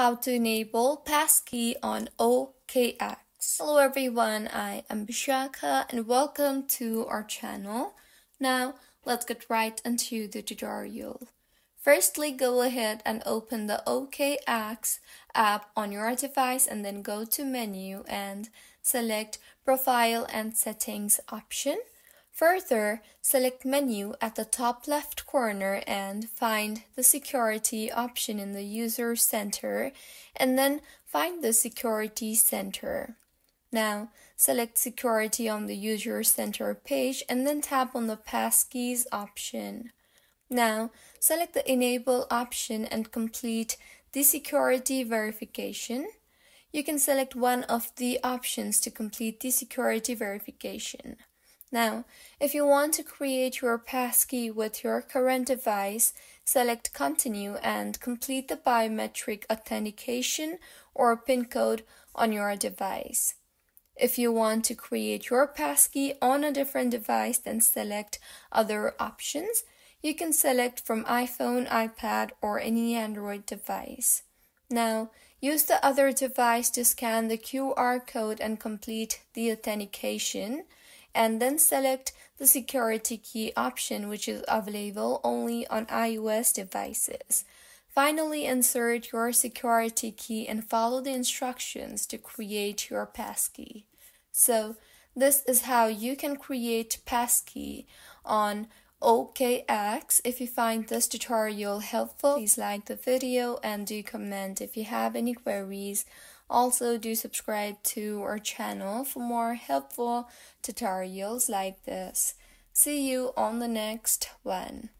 how to enable passkey on OKX. Hello everyone, I am Bishaka and welcome to our channel. Now, let's get right into the tutorial. Firstly, go ahead and open the OKX app on your device and then go to menu and select Profile and Settings option. Further, select Menu at the top left corner and find the Security option in the User Center, and then find the Security Center. Now, select Security on the User Center page and then tap on the Passkeys option. Now, select the Enable option and complete the security verification. You can select one of the options to complete the security verification. Now, if you want to create your passkey with your current device, select Continue and complete the biometric authentication or PIN code on your device. If you want to create your passkey on a different device, then select Other options. You can select from iPhone, iPad, or any Android device. Now, use the other device to scan the QR code and complete the authentication and then select the security key option which is available only on iOS devices. Finally, insert your security key and follow the instructions to create your passkey. So, this is how you can create passkey on OKX. If you find this tutorial helpful, please like the video and do comment if you have any queries. Also, do subscribe to our channel for more helpful tutorials like this. See you on the next one.